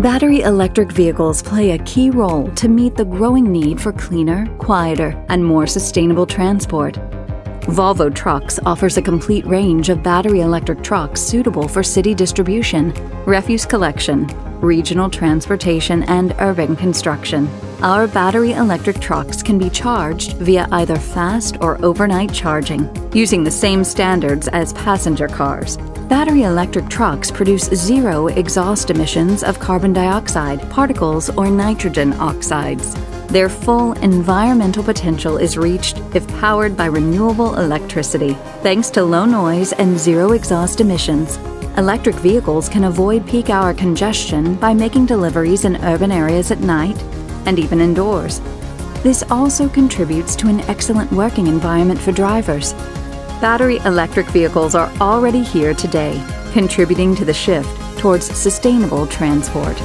Battery electric vehicles play a key role to meet the growing need for cleaner, quieter, and more sustainable transport. Volvo Trucks offers a complete range of battery electric trucks suitable for city distribution, refuse collection, regional transportation, and urban construction. Our battery electric trucks can be charged via either fast or overnight charging, using the same standards as passenger cars. Battery electric trucks produce zero exhaust emissions of carbon dioxide, particles, or nitrogen oxides. Their full environmental potential is reached if powered by renewable electricity. Thanks to low noise and zero exhaust emissions, electric vehicles can avoid peak hour congestion by making deliveries in urban areas at night and even indoors. This also contributes to an excellent working environment for drivers. Battery electric vehicles are already here today, contributing to the shift towards sustainable transport.